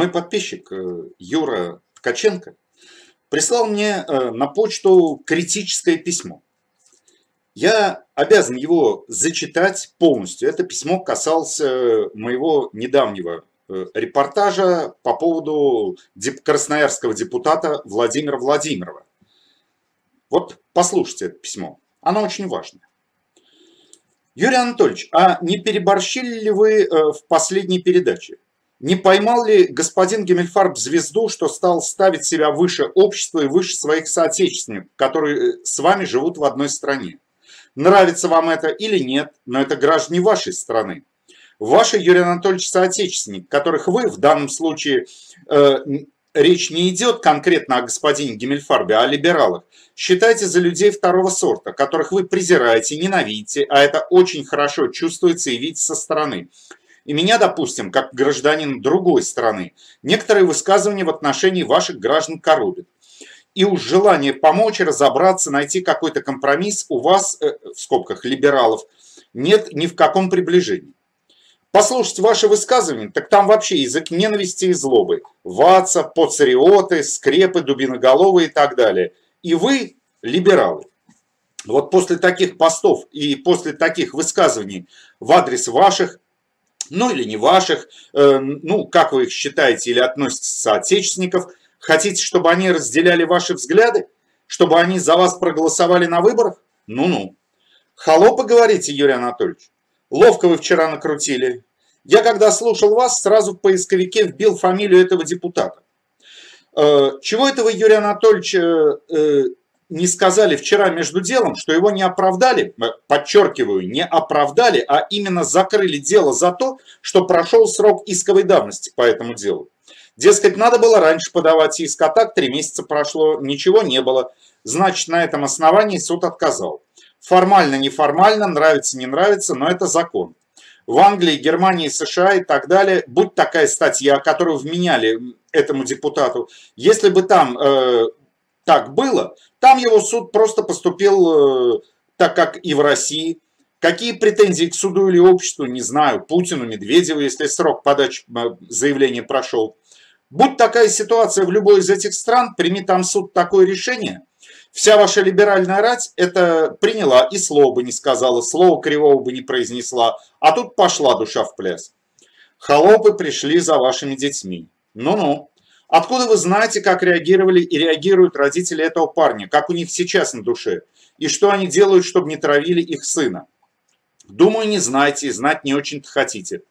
Мой подписчик э, Юра Ткаченко прислал мне э, на почту критическое письмо. Я обязан его зачитать полностью. Это письмо касалось моего недавнего э, репортажа по поводу красноярского депутата Владимира Владимирова. Вот послушайте это письмо. Оно очень важное. Юрий Анатольевич, а не переборщили ли вы в последней передаче? Не поймал ли господин Гемельфарб звезду, что стал ставить себя выше общества и выше своих соотечественников, которые э, с вами живут в одной стране? Нравится вам это или нет, но это граждане вашей страны. Ваши, Юрий Анатольевич, соотечественник, которых вы в данном случае, э, речь не идет конкретно о господине Гемельфарбе, а о либералах, считайте за людей второго сорта, которых вы презираете, ненавидите, а это очень хорошо чувствуется и видите со стороны. И меня, допустим, как гражданин другой страны, некоторые высказывания в отношении ваших граждан коробят. И уж желание помочь, разобраться, найти какой-то компромисс у вас, э, в скобках, либералов, нет ни в каком приближении. Послушать ваши высказывания, так там вообще язык ненависти и злобы. Ватса, поцариоты, скрепы, дубиноголовые и так далее. И вы либералы. Вот после таких постов и после таких высказываний в адрес ваших ну или не ваших, э, ну как вы их считаете или относитесь соотечественников, хотите, чтобы они разделяли ваши взгляды, чтобы они за вас проголосовали на выборах? Ну-ну. Холопы, говорите, Юрий Анатольевич. Ловко вы вчера накрутили. Я когда слушал вас, сразу в поисковике вбил фамилию этого депутата. Э, чего этого Юрий Анатольевич э, не сказали вчера между делом, что его не оправдали, подчеркиваю, не оправдали, а именно закрыли дело за то, что прошел срок исковой давности по этому делу. Дескать, надо было раньше подавать иск, а так три месяца прошло, ничего не было. Значит, на этом основании суд отказал. Формально, неформально, нравится, не нравится, но это закон. В Англии, Германии, США и так далее, будь такая статья, которую вменяли этому депутату, если бы там э, так было, там его суд просто поступил э, так, как и в России. Какие претензии к суду или обществу, не знаю, Путину, Медведеву, если срок подачи э, заявления прошел. Будь такая ситуация в любой из этих стран, прими там суд такое решение, вся ваша либеральная рать это приняла и слова бы не сказала, слова кривого бы не произнесла, а тут пошла душа в пляс. Холопы пришли за вашими детьми. Ну-ну. Откуда вы знаете, как реагировали и реагируют родители этого парня, как у них сейчас на душе, и что они делают, чтобы не травили их сына? Думаю, не знаете и знать не очень-то хотите.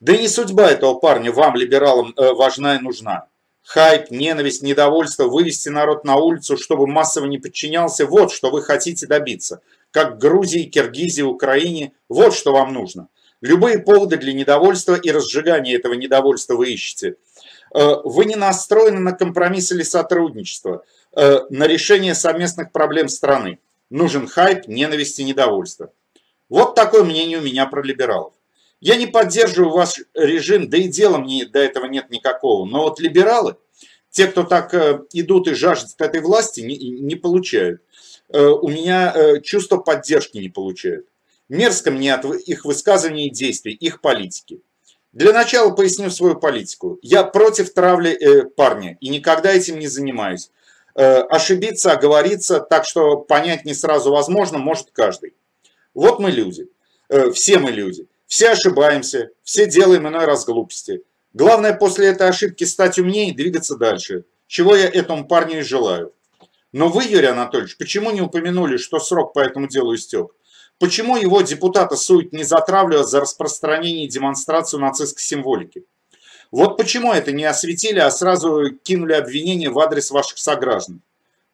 Да и не судьба этого парня вам, либералам, э, важна и нужна. Хайп, ненависть, недовольство, вывести народ на улицу, чтобы массово не подчинялся, вот что вы хотите добиться. Как в Грузии, Киргизии, Украине, вот что вам нужно. Любые поводы для недовольства и разжигания этого недовольства вы ищете – вы не настроены на компромисс или сотрудничество, э, на решение совместных проблем страны. Нужен хайп, ненависть и недовольство. Вот такое мнение у меня про либералов. Я не поддерживаю ваш режим, да и дела мне до этого нет никакого. Но вот либералы, те, кто так э, идут и жаждут этой власти, не получают. У меня чувство поддержки не получают. Мерзко мне от их высказываний и действий, их политики. Для начала поясню свою политику. Я против травли э, парня и никогда этим не занимаюсь. Э, ошибиться, оговориться, так что понять не сразу возможно, может каждый. Вот мы люди. Э, все мы люди. Все ошибаемся, все делаем иной раз глупости. Главное после этой ошибки стать умнее и двигаться дальше. Чего я этому парню и желаю. Но вы, Юрий Анатольевич, почему не упомянули, что срок по этому делу истек? Почему его депутата суют не затравливают за распространение и демонстрацию нацистской символики? Вот почему это не осветили, а сразу кинули обвинение в адрес ваших сограждан.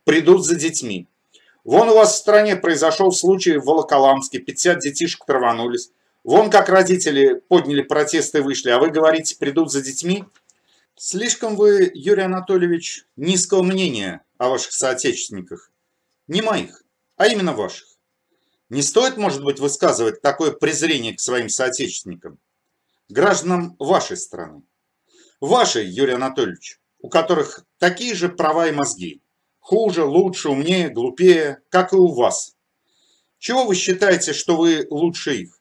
Придут за детьми. Вон у вас в стране произошел случай в Волоколамске, 50 детишек траванулись. Вон как родители подняли протесты и вышли, а вы говорите, придут за детьми? Слишком вы, Юрий Анатольевич, низкого мнения о ваших соотечественниках. Не моих, а именно ваших. Не стоит, может быть, высказывать такое презрение к своим соотечественникам, гражданам вашей страны. Вашей, Юрий Анатольевич, у которых такие же права и мозги. Хуже, лучше, умнее, глупее, как и у вас. Чего вы считаете, что вы лучше их?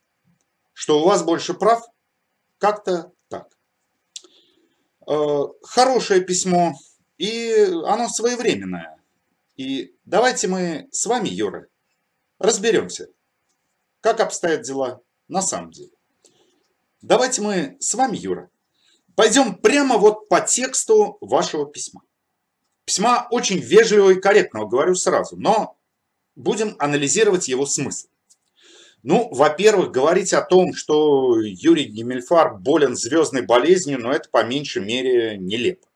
Что у вас больше прав? Как-то так. Э, хорошее письмо, и оно своевременное. И давайте мы с вами, Юра, разберемся, как обстоят дела на самом деле. Давайте мы с вами, Юра, пойдем прямо вот по тексту вашего письма. Письма очень вежливого и корректного, говорю сразу, но будем анализировать его смысл. Ну, во-первых, говорить о том, что Юрий Гемельфар болен звездной болезнью, но это по меньшей мере нелепо.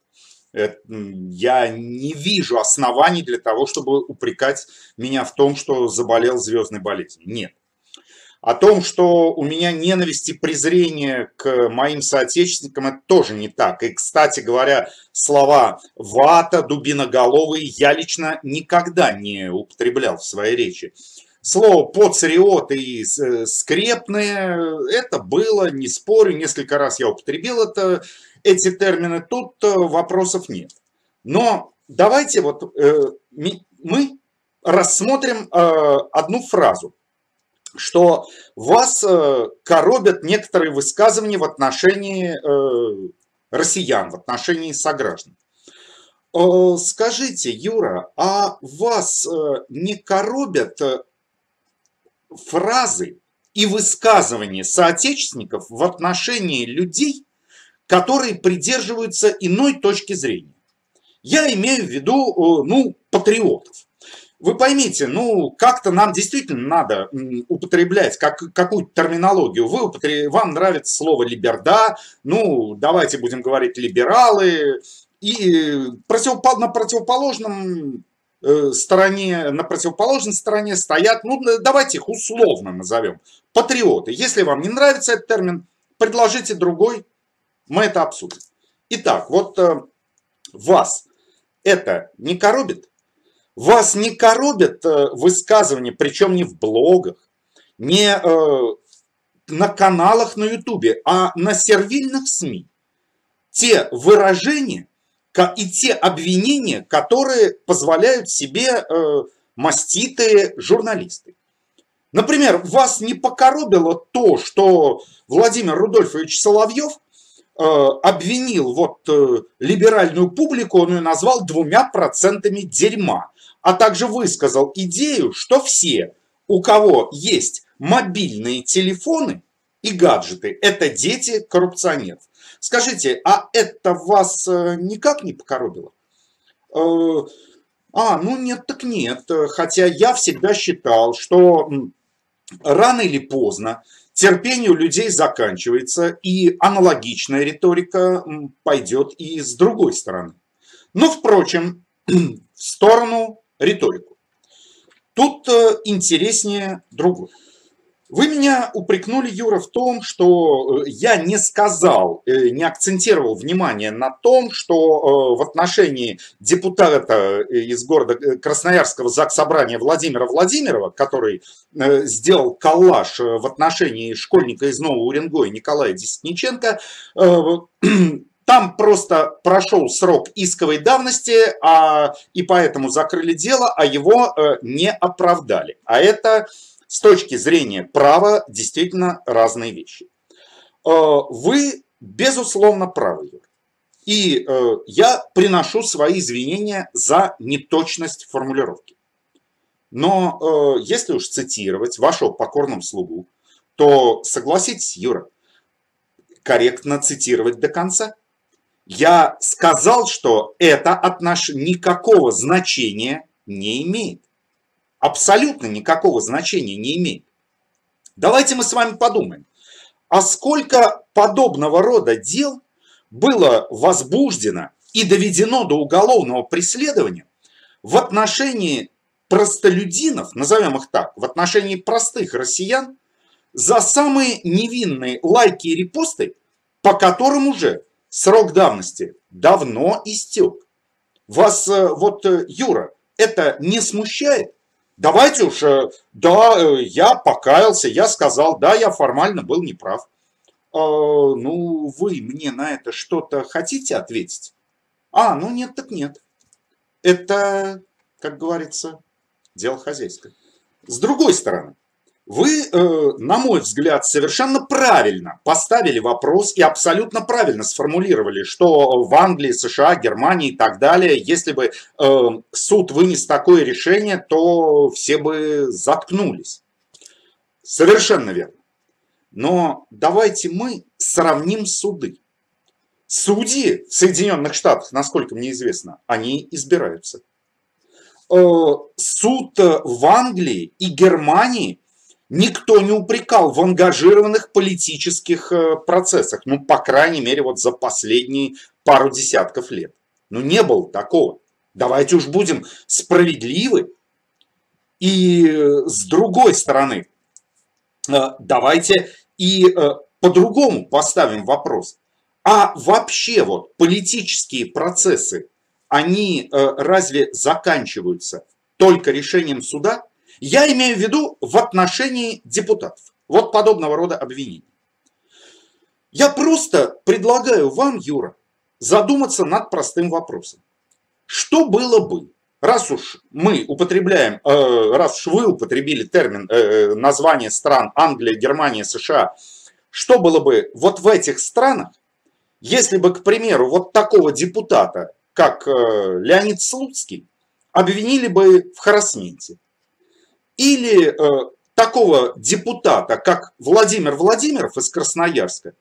Я не вижу оснований для того, чтобы упрекать меня в том, что заболел звездной болезнью. Нет. О том, что у меня ненависть и презрение к моим соотечественникам, это тоже не так. И, кстати говоря, слова «вата», «дубиноголовый» я лично никогда не употреблял в своей речи. Слово «поцариот» и «скрепные» – это было, не спорю, несколько раз я употребил это, эти термины, тут э, вопросов нет. Но давайте вот э, мы рассмотрим э, одну фразу – что вас коробят некоторые высказывания в отношении россиян, в отношении сограждан. Скажите, Юра, а вас не коробят фразы и высказывания соотечественников в отношении людей, которые придерживаются иной точки зрения? Я имею в виду, ну, патриотов вы поймите, ну, как-то нам действительно надо употреблять как, какую-то терминологию. Вы употреб... Вам нравится слово «либерда», ну, давайте будем говорить «либералы», и противопол... на противоположном э, стороне, на противоположной стороне стоят, ну, давайте их условно назовем, патриоты. Если вам не нравится этот термин, предложите другой, мы это обсудим. Итак, вот э, вас это не коробит? Вас не коробят э, высказывания, причем не в блогах, не э, на каналах на Ютубе, а на сервильных СМИ. Те выражения и те обвинения, которые позволяют себе э, маститые журналисты. Например, вас не покоробило то, что Владимир Рудольфович Соловьев обвинил вот либеральную публику, он ее назвал двумя процентами дерьма а также высказал идею, что все, у кого есть мобильные телефоны и гаджеты, это дети коррупционеров. Скажите, а это вас э, никак не покоробило? Э, а, ну нет, так нет. Хотя я всегда считал, что рано или поздно терпение у людей заканчивается, и аналогичная риторика пойдет и с другой стороны. Но, впрочем, в сторону риторику. Тут э, интереснее другое. Вы меня упрекнули, Юра, в том, что э, я не сказал, э, не акцентировал внимание на том, что в отношении депутата из города Красноярского Заксобрания Владимира Владимирова, который сделал коллаж в отношении школьника из Нового Уренгоя Николая Десниченко, там просто прошел срок исковой давности, а, и поэтому закрыли дело, а его э, не оправдали. А это с точки зрения права действительно разные вещи. Э, вы, безусловно, правы, Юр. И э, я приношу свои извинения за неточность формулировки. Но э, если уж цитировать вашего покорного слугу, то согласитесь, Юра, корректно цитировать до конца. Я сказал, что это отнош... никакого значения не имеет. Абсолютно никакого значения не имеет. Давайте мы с вами подумаем, а сколько подобного рода дел было возбуждено и доведено до уголовного преследования в отношении простолюдинов, назовем их так, в отношении простых россиян, за самые невинные лайки и репосты, по которым уже срок давности давно истек. Вас, э, вот, э, Юра, это не смущает? Давайте уж, э, да, я покаялся, я сказал, да, я формально был неправ. А, ну, вы мне на это что-то хотите ответить? А, ну нет, так нет. Это, как говорится, дело хозяйское. С другой стороны, вы, э, на мой взгляд, совершенно правильно поставили вопрос и абсолютно правильно сформулировали, что в Англии, США, Германии и так далее, если бы э, суд вынес такое решение, то все бы заткнулись. Совершенно верно. Но давайте мы сравним суды. Судьи в Соединенных Штатах, насколько мне известно, они избираются. Суд в Англии и Германии никто не упрекал в ангажированных политических э, процессах. Ну, по крайней мере, вот за последние пару десятков лет. Ну, не было такого. Давайте уж будем справедливы. И э, с другой стороны, э, давайте и по-другому поставим вопрос. А вообще вот политические процессы, они разве заканчиваются только решением суда? Я имею в виду в отношении депутатов. Вот подобного рода обвинений. Я просто предлагаю вам, Юра, задуматься над простым вопросом. Что было бы, раз уж мы употребляем, э, раз уж вы употребили термин, э, э, название стран Англия, Германия, США, что было бы вот в этих странах, если бы, к примеру, вот такого депутата, как Леонид Слуцкий, обвинили бы в харасменте? Или э, такого депутата, как Владимир Владимиров из Красноярска,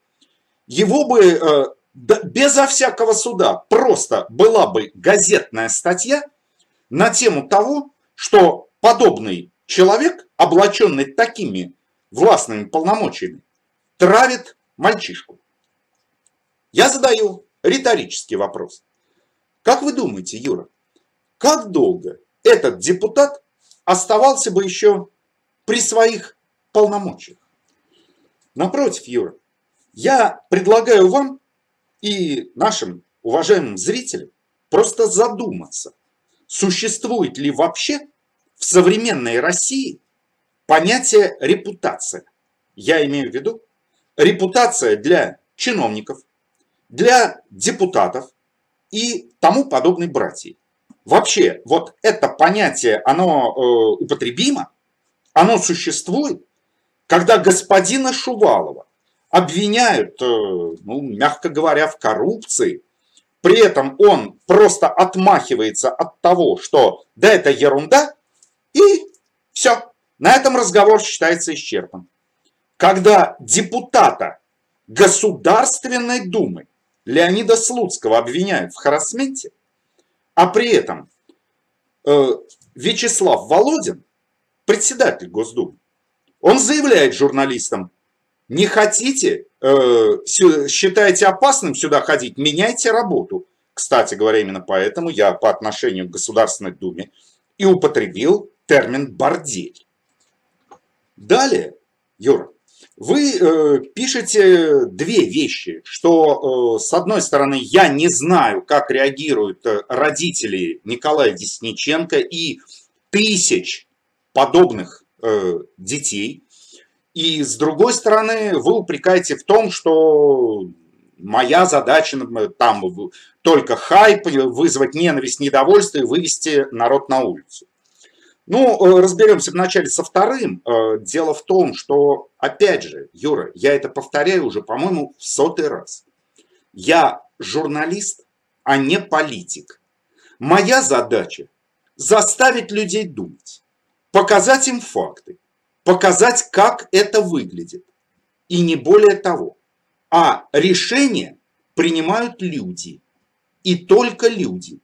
его бы э, безо всякого суда просто была бы газетная статья на тему того, что подобный человек, облаченный такими властными полномочиями, травит мальчишку. Я задаю риторический вопрос. Как вы думаете, Юра, как долго этот депутат оставался бы еще при своих полномочиях. Напротив, Юра, я предлагаю вам и нашим уважаемым зрителям просто задуматься, существует ли вообще в современной России понятие репутация. Я имею в виду репутация для чиновников, для депутатов и тому подобной братьев. Вообще, вот это понятие, оно э, употребимо, оно существует, когда господина Шувалова обвиняют, э, ну, мягко говоря, в коррупции, при этом он просто отмахивается от того, что да, это ерунда, и все, на этом разговор считается исчерпан. Когда депутата Государственной Думы Леонида Слуцкого обвиняют в харасменте, а при этом э, Вячеслав Володин, председатель Госдумы, он заявляет журналистам, не хотите, э, считаете опасным сюда ходить, меняйте работу. Кстати говоря, именно поэтому я по отношению к Государственной Думе и употребил термин «бордель». Далее, Юра, вы э, пишете две вещи, что э, с одной стороны я не знаю, как реагируют э, родители Николая Десниченко и тысяч подобных э, детей, и с другой стороны вы упрекаете в том, что моя задача там только хайп, вызвать ненависть, недовольство и вывести народ на улицу. Ну, э, разберемся вначале со вторым. Э, дело в том, что, опять же, Юра, я это повторяю уже, по-моему, в сотый раз. Я журналист, а не политик. Моя задача – заставить людей думать, показать им факты, показать, как это выглядит. И не более того. А решения принимают люди. И только люди.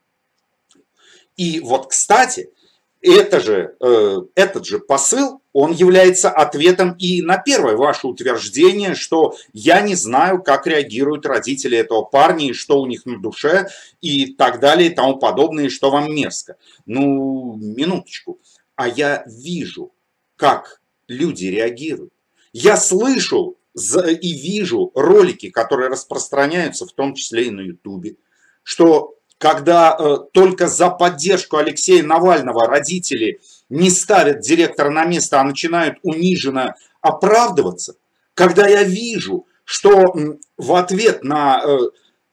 И вот, кстати, это же, э, этот же посыл, он является ответом и на первое ваше утверждение, что я не знаю, как реагируют родители этого парня, и что у них на душе, и так далее, и тому подобное, и что вам мерзко. Ну, минуточку. А я вижу, как люди реагируют. Я слышу и вижу ролики, которые распространяются, в том числе и на Ютубе, что когда э, только за поддержку Алексея Навального родители не ставят директора на место, а начинают униженно оправдываться, когда я вижу, что в ответ на э,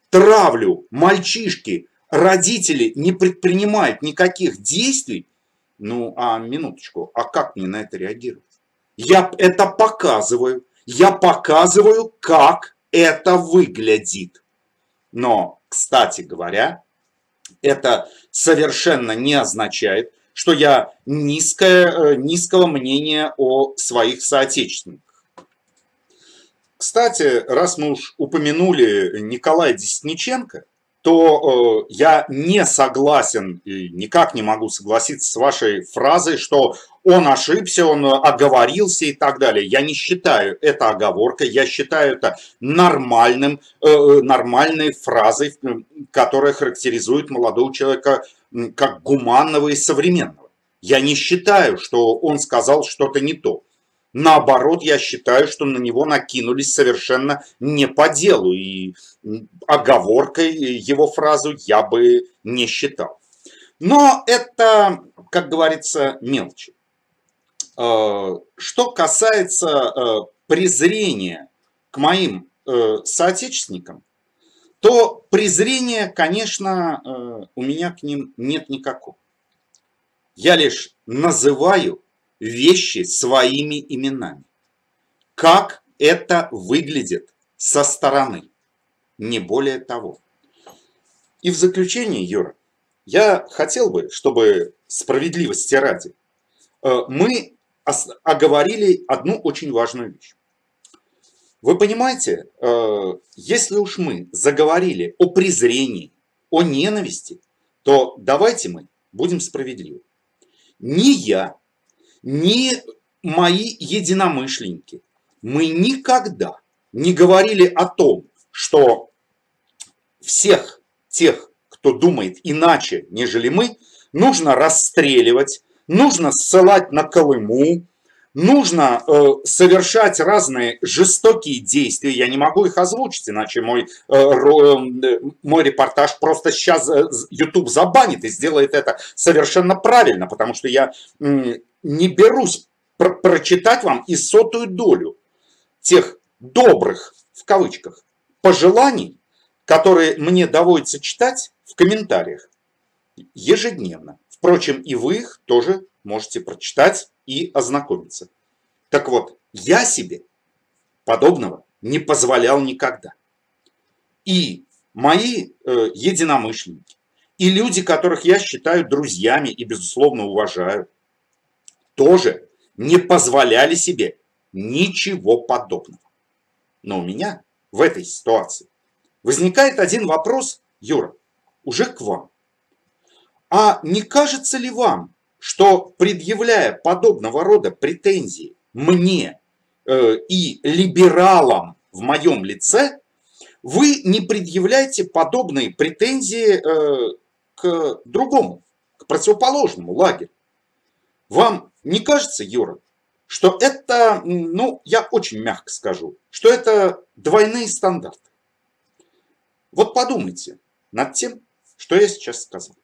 травлю мальчишки родители не предпринимают никаких действий, ну, а минуточку, а как мне на это реагировать? Я это показываю. Я показываю, как это выглядит. Но, кстати говоря, это совершенно не означает, что я низкое, э, низкого мнения о своих соотечественниках. Кстати, раз мы уж упомянули Николая Десниченко, то э, я не согласен и никак не могу согласиться с вашей фразой, что он ошибся, он оговорился и так далее. Я не считаю это оговоркой, я считаю это нормальным, э, нормальной фразой, которая характеризует молодого человека как гуманного и современного. Я не считаю, что он сказал что-то не то. Наоборот, я считаю, что на него накинулись совершенно не по делу. И оговоркой его фразу я бы не считал. Но это, как говорится, мелочи. Э, что касается э, презрения к моим э, соотечественникам, то презрения, конечно, у меня к ним нет никакого. Я лишь называю вещи своими именами. Как это выглядит со стороны, не более того. И в заключение, Юра, я хотел бы, чтобы справедливости ради, э, мы оговорили одну очень важную вещь. Вы понимаете, э, если уж мы заговорили о презрении, о ненависти, то давайте мы будем справедливы. Ни я, ни мои единомышленники, мы никогда не говорили о том, что всех тех, кто думает иначе, нежели мы, нужно расстреливать, нужно ссылать на Колыму, нужно э, совершать разные жестокие действия. Я не могу их озвучить, иначе мой, э, ро, э, мой репортаж просто сейчас э, YouTube забанит и сделает это совершенно правильно, потому что я э, не берусь про прочитать вам и сотую долю тех добрых, в кавычках, пожеланий, которые мне доводится читать в комментариях ежедневно. Впрочем, и вы их тоже можете прочитать и ознакомиться. Так вот, я себе подобного не позволял никогда. И мои э, единомышленники, и люди, которых я считаю друзьями и, безусловно, уважаю, тоже не позволяли себе ничего подобного. Но у меня в этой ситуации возникает один вопрос, Юра, уже к вам. А не кажется ли вам, что предъявляя подобного рода претензии мне э, и либералам в моем лице, вы не предъявляете подобные претензии э, к другому, к противоположному лагерю. Вам не кажется, Юра, что это, ну, я очень мягко скажу, что это двойные стандарты? Вот подумайте над тем, что я сейчас сказал.